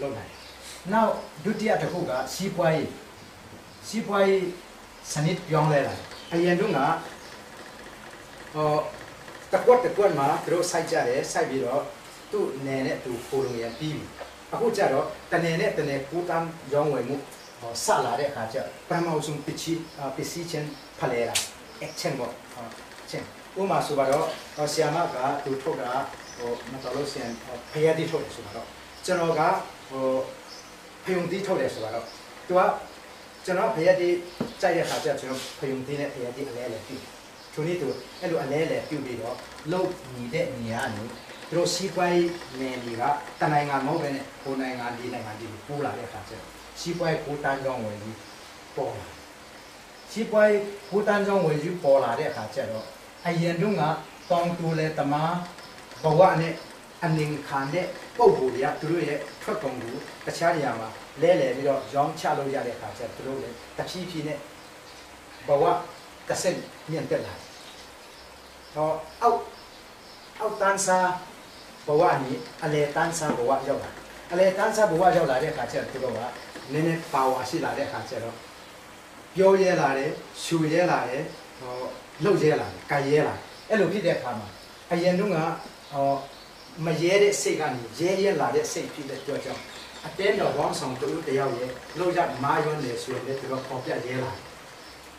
လုပ်နိုင်နောက်ဒုတိယတစ်ခုကစီးပွားရေးစီးပွားရေးစနစ်ပြောင်းလဲလာအရင်တုန်းကဟောတကွက်တကွက်မှာသူတို့စိုက်ကြတယ်စိုက်ပြီးတော့သူ့နယ်နဲ့သူပိုလုံရပြီးပြီအခုကျတော့တနယ်နဲ့တနယ်ကိုတန်းရောင်းဝယ်မှုဟောစလာတဲ့အခါကျပထမဆုံးပစ္စည်းပစ္စည်းချင်းဖလဲတာ action ပေါ့ဟောချင်းဥပမာဆိုပါတော့ဆီယာမကသူထုတ်တာဟိုမတော်လို့ဆီယန်ဖျက်တိထုတ်တယ်ဆိုပါတော့ကျွန်တော်က ဟိုဖယုံတိထုတ်တယ်ဆိုပါတော့သူကကျွန်တော်ဖျက်တိကြိုက်တဲ့ခါကျကျွန်တော်ဖယုံတိနဲ့ဖျက်တိအလဲလဲပြုသူနေ့သူအဲ့လိုအလဲလဲပြုပြီးတော့လုတ်နေတဲ့နေရာနေသူတို့စီးပွားရေးနယ်တွေကတနိုင်ငံမဟုတ်ဘဲနဲ့ကိုနိုင်ငံဒီနိုင်ငံဒီကိုပိုးလာတဲ့ခါကျစီးပွားရေးကိုတန်းကြောင်းဝင်ပြီးပေါ်လာစီးပွားရေးကိုတန်းကြောင်းဝင်ပြီးပေါ်လာတဲ့အခါကျတော့အရင်တုန်းကတောင်တူလဲတမားဘဝနဲ့အနေခံတဲ့ ပုံပုံတွေကသူတို့ရဲ့ထွက်ကုန်ကိုတခြားနေရာမှာလဲလှယ်ပြီးတော့ရောင်းချလို့ရတဲ့အခါကျသူတို့လည်းတဖြည်းဖြည်းနဲ့ဘဝတစ်ဆင့်မြင့်တက်လာတယ်။တော့အောက်အောက်တန်းစားဘဝนี่အလေတန်းစားဘဝရောက်လာအလေတန်းစားဘဝရောက်လာတဲ့အခါကျသူတို့ကနည်းနည်းပါဝါရှိလာတဲ့အခါကျတော့ပြောရဲလာတယ်ရှူရဲလာတယ်ဟောလှုပ်ရဲလာတယ်ကြိုက်ရဲလာတယ်အဲ့လိုဖြစ်တဲ့အခါမှာအရင်တုန်းကဟော မရဲတဲ့စိတ်ကနေရဲရဲလာတဲ့စိတ်ဖြစ်တဲ့ကြောကြောင့်အတင်းတော်ဘောင်းဆောင်တူတယောက်ရဲ့လောက်ရမာယွန်းနေဆိုရင်လည်းသူတို့ပေါ်ပြရဲလာတယ်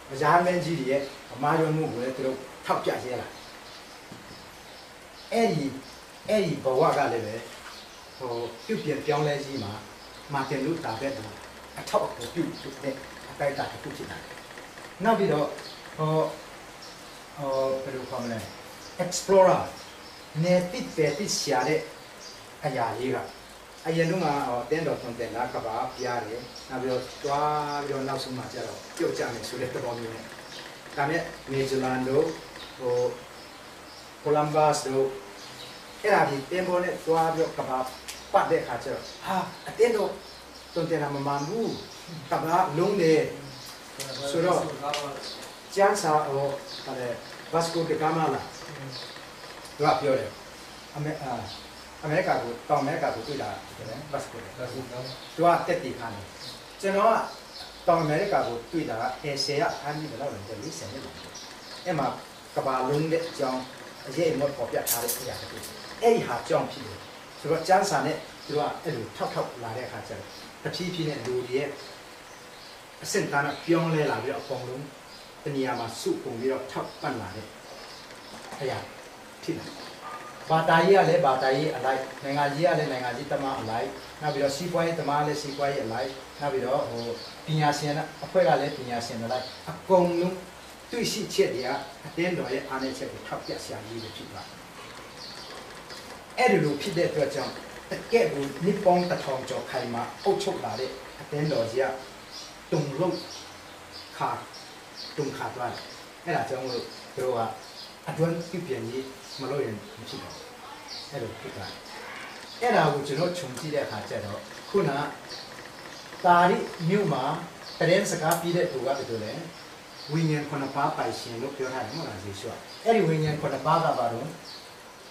။အဂျာမင်းကြီးတွေရဲ့မာယွန်းမှုကိုလည်းသူတို့ထောက်ပြရဲလာတယ်။အဲ့ဒီအဲ့ဒီဘဝကလည်းပဲဟိုပြုတ်ပြပြောင်းလဲကြီးမှာမာတင်လူတာတဲ့သူအထောက်အကူပြုတ်တဲ့အတိုက်အတာတစ်ခုဖြစ်တာ။နောက်ပြီးတော့ဟိုဟိုဘယ်လိုခေါ်မလဲ explorer နေတိပဲတိရှာတဲ့အရာလေးကအရင်တုန်းကတင်းတော်ထွန်တယ်လားကဘာပြားတယ်နောက်ပြီးတော့တွားပြီးတော့နောက်ဆုံးမှကျတော့ပြုတ်ကြမယ်ဆိုတဲ့သဘောမျိုးနဲ့ဒါနဲ့နေဇီလန်တို့ဟိုကိုလမ်ဘတ်တို့အဲ့ဒါဒီတင်းပေါ်နဲ့တွားပြီးတော့ကဘာပတ်တဲ့ခါကျတော့ဟာအတင်းတော်တွန်တယ်မမှန်ဘူးကဘာလုံးတယ်ဆိုတော့ကျန်းစာဟိုဗါလေဘတ်စကိုတကမာလာ သူကပြောတယ်အမေအာအမေရိကကိုတောင်အမေရိကကိုတွေ့တာတယ်ဘတ်စကိုသူကတက်တီခံတယ်ကျွန်တော်ကတောင်အမေရိကကိုတွေ့တာကအေရှီယာအမ်းကြီးဘယ်လောက်လဲ40နှစ်လောက်အဲ့မှာကဘာလုံးတဲ့အကြောင်းအရေးမပေါ်ပြထားတဲ့အရာတခုအဲ့ဒီဟာကြောင့်ဖြစ်တယ်ဆိုတော့ကျန်းစာနဲ့သူကအဲ့လိုထောက်ထောက်လာတဲ့အခါကျတော့တဖြည်းဖြည်းနဲ့လူတွေရဲ့အဆင့်တန်းကပြောင်းလဲလာပြီးတော့အကုန်လုံးတနေရာမှာစုပုံပြီးတော့ထောက်ပံ့လာတဲ့အရာ ဖြစ်လာဘာတာရေးကလည်းဘာတာရေးအလိုက်နိုင်ငံကြီးကလည်းနိုင်ငံကြီးတမအလိုက်နောက်ပြီးတော့စီးပွားရေးတမလည်းစီးပွားရေးအလိုက်နောက်ပြီးတော့ဟိုပညာရှင်အဖွဲ့ကလည်းပညာရှင်တွေလိုက်အကုန်လုံးတွေ့ရှိချက်တွေကအတင်းတော်ရဲ့အားနည်းချက်ကိုထောက်ပြဆရာကြီးတွေဖြစ်သွားအဲ့ဒီလိုဖြစ်တဲ့အတွက်ကြောင့်တကယ့်ကိုနိပေါင်းတစ်ထောင်ကျော်ခိုင်မှာအုပ်ချုပ်လာတဲ့အတင်းတော်ကြီးကတုံလုံးခါတုံခါသွားတယ်အဲ့ဒါကြောင့်မလို့တို့က အတွန်းပြပြန်ကြီးမလို့ရင်မရှိတော့အဲ့လိုဖြစ်သွားအဲ့ဒါကိုကျွန်တော်ခြုံကြည့်တဲ့အခါကျတော့ခုနတာရိမြို့မှာတရင်စကားပြီးတဲ့သူကဘယ်လိုလဲဝိညာဉ်ခုနှစ်ပါးပိုင်ရှင်လို့ပြောထားတယ်မဟုတ်လားယေရှုကအဲ့ဒီဝိညာဉ်ခုနှစ်ပါးကဘာလို့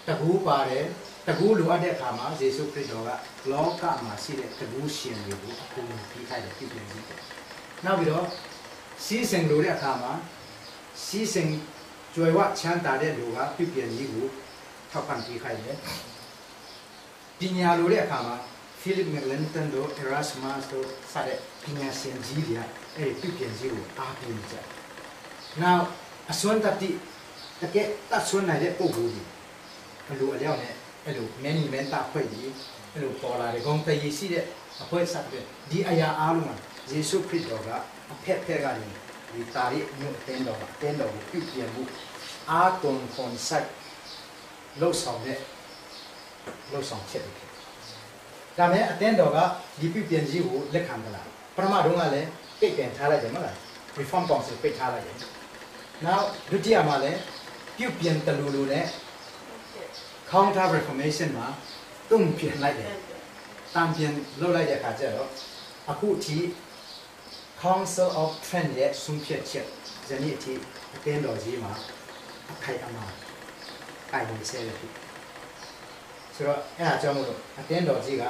တကူပါတယ်တကူလိုအပ်တဲ့အခါမှာယေရှုခရစ်တော်ကလောကမှာရှိတဲ့တကူရှင်တွေကိုအကုန်ပြီးခိုင်းတယ်ပြည့်ပြည့်ကြီးနောက်ပြီးတော့စီးစင်လိုတဲ့အခါမှာစီးစင် ကြွယ်ဝချမ်းသာတဲ့လူကပြည့်ပြည့်ကြီးကိုထောက်ပံ့ပြီးခိုင်းတယ်ပညာလိုတဲ့အခါမှာဖိလစ်မက်လန်တန်တို့အရာစမတ်တို့စတဲ့ပညာရှင်ကြီးတွေကအဲ့ဒီပြည့်ပြည့်ကြီးကိုအားပေးကြတယ်။ Now အစွမ်းတတိတကယ်တတ်ဆွမ်းနိုင်တဲ့ပုဂ္ဂိုလ်ကြီးအလိုအလျောက်နဲ့အဲ့လိုမင်းကြီးမင်းသားဖွဲ့ကြီးအဲ့လိုပေါ်လာတယ်ဂုံတည်ရှိတဲ့အဖွဲဆက်တဲ့ဒီအရာအားလုံးကယေရှုခရစ်တော်ကအဖက်ဖက်ကနေ ဒီတာရိမြို့အတင်းတော်ကအတင်းတော်ကိုပြုပြင်မှုအာကွန်ခွန်ဆက်လှုပ်ဆောင်တဲ့လှုပ်ဆောင်ချက်တွေဖြစ်။ဒါမဲ့အတင်းတော်ကဒီပြုပြင်ကြီးကိုလက်ခံကြလားပထမတုန်းကလည်းပိတ်ပင်ထားလိုက်တယ်မဟုတ်လား reform council ပိတ်ထားလိုက်တယ်။ Now ဒုတိယမှာလည်းပြုပြင်တလူလူနဲ့ counter reformation မှာတုံ့ပြန်လိုက်တယ်။တံပြန်လုပ်လိုက်တဲ့အခါကျတော့အခုအထိ Council of Trent ရဲ့ဆုံးဖြတ်ချက်ဇနီးအထိအတင်းတော်ကြီးမှာအခိုင်အမာတိုင်နေဆဲပဲဖြစ်ဆိုတော့အဲ့ဒါကြောင့်မလို့အတင်းတော်ကြီးက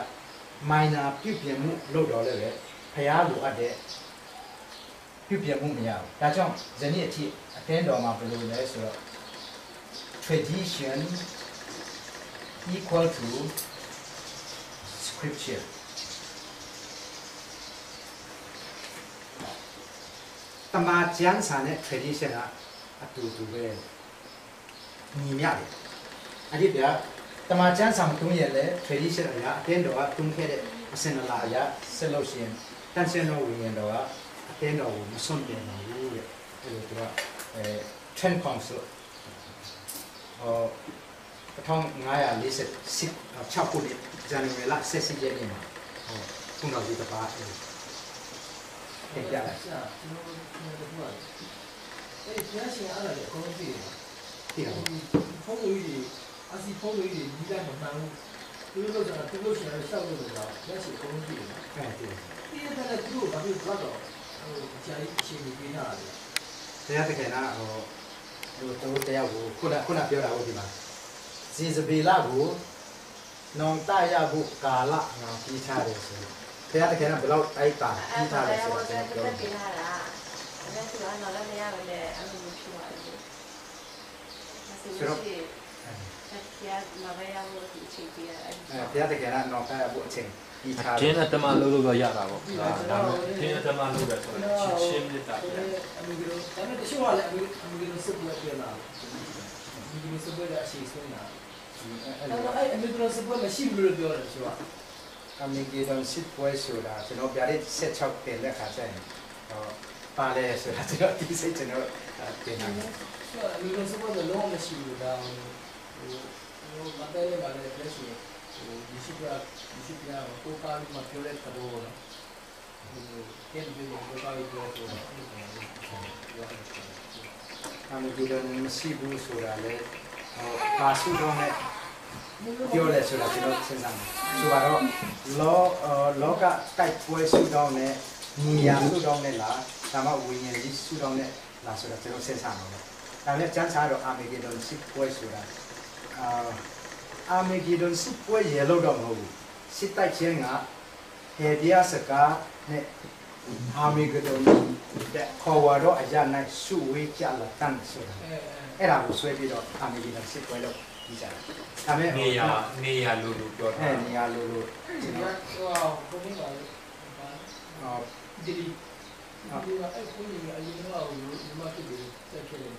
minor ပြုပြင်မှုလုပ်တော့လည်းပဲဖျားလိုအပ်တဲ့ပြုပြင်မှုမရဘူးဒါကြောင့်ဇနီးအထိအတင်းတော်မှာဘယ်လိုလဲဆိုတော့ tradition equal to scripture တမန်ကျမ်းစာနဲ့ tradition ကအတူတူပဲညီမျှတယ်အဲ့ဒီပြတမန်ကျမ်းစာမတုံးရလဲ tradition အရာအတင်းတော်ကတုံးခဲ့တဲ့အစင်အလာအရာဆက်လို့ရှိရင်တန်ဆင်းတော်ဝိညာဉ်တော်ကအတင်းတော်ကိုမစွန့်ပြန်ဘူးတဲ့အဲ့လိုသူကအဲ trend council ဟော1546 6ခုနှစ်ဇန်နဝါရီလ16ရက်နေ့မှာဟောခုတော်ကြီးတစ်ပါး အဲ့တင်ပြလိုက်是啊，ကျွန်တော်တို့ကျွန်တော်တို့ကအဲ့ဒီဘုရားရှင်အားလည်းအကုန်လုံးသိတယ်သိတာပေါ့ဖုန်းလူကြီးအစီဖုန်းလူကြီးဒီတိုင်းမမှန်ဘူးသူတို့ကသူတို့ရှင်လည်းရှောက်လို့ဆိုတာဘုရားရှင်အကုန်လုံးသိတယ်အဲ့ဒီဒီတဲ့လည်းသူတို့ဘာဖြစ်သွားတော့ဟိုဂျာကြီးအချိန်ကြီးပေးတာလေတရားတကယ်လားဟိုဟိုတို့တရားကိုခုနခုနပြောတာဟုတ်ဒီမှာဇေဇဗေလကိုနောင်တရဖို့ကာလငါပြီးထားတယ်ဆိုတ ရားတကယ်ကဘယ်တော့တိုက်တာပြီးထားတယ်ဆိုတော့ကျွန်တော်ပြောပြလာတာအဲ့ဒါဆိုတော့တော့လည်းရပါလေအဲ့လိုမျိုးဖြစ်သွားတယ်ဆိုတော့ဆက်ပြမပဲရဖို့ဒီချိန်ပြအဲ့အဲတရားတကယ်ကနောင်တရဖို့အချိန်ပြီးထားကျတယ်င်းတဲ့တမလို့လို့တော့ရတာပေါ့ဒါပေမဲ့ကျင်းတဲ့တမလို့ပဲဆိုတော့ချင်းချင်းမြတ်တာအမေကတော့ဒါပေမဲ့တချို့ကလည်းအမေအမေကတော့စပ်ပွဲပြန်လာအမေကတော့စပ်ပွဲကအရှိဆုံးတာအဲ့အဲ့လိုတော့အဲ့အမေကတော့စပ်ပွဲမရှိဘူးလို့ပြောတယ်တချို့က အမေကြီးတော့စစ်ပွဲဆိုတာကျွန်တော်ပြရတဲ့16တင်လက်ခါကျရင်ဟောပါလဲဆိုတာကျွန်တော်ဒီစိတ်ကျွန်တော်တင်တာဆိုတော့အမေကတော့စပ်ပွဲလည်းလုံးဝမရှိဘူးဒါဟိုဟိုမတဲလေးပါလေလက်ရှိဟိုဒီရှိပြဒီရှိပြကိုကားပြီးမှပြောတဲ့သဘောနော်ဟိုကဲပြီးတော့ကိုကားပြီးပြောဆိုတော့ဒီကောင်လေးပြောတယ်အမေကြီးတော့မရှိဘူးဆိုတာလေဟောပါစုတော့နဲ့ ပြောလဲဆိုတာကျွန်တော်စဉ်းစားတယ်ဆိုတော့လောလောကတိုက်ပွဲစုတော့နဲ့ညီယာစုတော့နဲ့လားဒါမှဝိညာဉ်ကြီးစုတော့နဲ့လားဆိုတော့ကျွန်တော်စဉ်းစားမှာပဲဒါနဲ့ကျမ်းစာတော့အာမေဂေဒွန်စစ်ပွဲဆိုတာအာအာမေဂေဒွန်စစ်ပွဲရေလို့တော့မဟုတ်ဘူးစစ်တိုက်ခြင်းကဟေဒီယာစကားနဲ့အာမေဂေဒွန်တဲ့ခေါ်ဝါတော့အရာနိုင်စုဝေးကြလာတန်းဆိုတာအဲအဲ့ဒါကိုဆွဲပြီးတော့အာမေဂေဒွန်စစ်ပွဲလို့ပြီး ကြတယ်ဒါပေမဲ့နေရနေရလို့လို့ပြောတာအဲ့နေရာလိုလိုဒီကဟိုဘုန်းကြီးပါလေအော်ဒီဒီဒီကအဲ့ဘုန်းကြီးကအရင်ကတော့ဒီမှာဖြစ်ပြီးတက်ခဲ့တယ်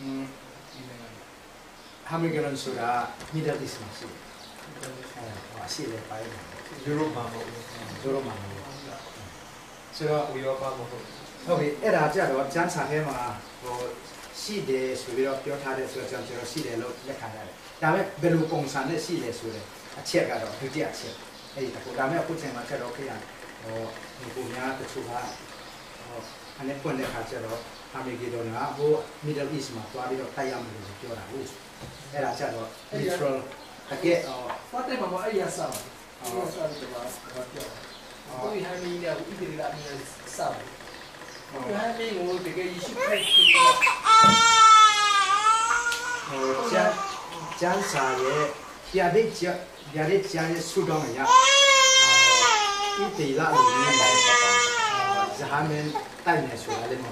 อืมဒီနိုင်ငံအာမေဂေဒွန်ဆိုတာ Middle East မှာရှိတယ်အဲဟိုအရှိလေပိုင်းမှာယူရိုမှာမဟုတ်ဘူးဇိုရိုမှာလို့ဆိုတော့ဥရောပမဟုတ်ဘူးဟုတ်ပြီအဲ့ဒါကြတော့ကျန်းစာထဲမှာဟို ရှိတယ်ဆိုပြီးတော့ပြောထားတဲ့ဆိုတော့ကျွန်တော်ရှိတယ်လို့လက်ခံရတယ်ဒါပေမဲ့ဘယ်လိုပုံစံနဲ့ရှိတယ်ဆိုတဲ့အချက်ကတော့ဒုတိယအချက်အဲ့ဒီတခုဒါပေမဲ့အခုချိန်မှာကျတော့ခေတ်ရဟိုဒီပုံများတချို့ကဟိုအနေပွင့်တဲ့ခါကျတော့အမေဂီဒွန်ကဟို Middle East မှာတွားပြီးတော့တိုက်ရမယ်လို့ပြောတာဟုတ်အဲ့ဒါကျတော့ neutral တကယ်ဟိုဖတ်တယ်မှာအဲ့ရဆောင်းအဲ့ရဆောင်းတော့ဘာပြောကိုဟမ်းမင်းလည်းဥပဒေလာမင်းဆောင်း 约翰内我这个一起拍出呃，讲讲啥的，别的讲别的讲的苏州人呀，呃，一对那里面来，呃，是他们带面出来的嘛，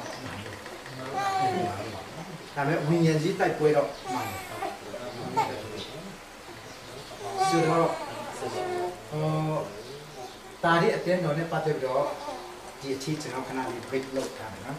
他们五年级带过了，嘛，苏州，呃，大的点弄的把这个。 ဒီအထီးကျွန်တော်ခဏလေး break လုပ်ထားတယ်နော်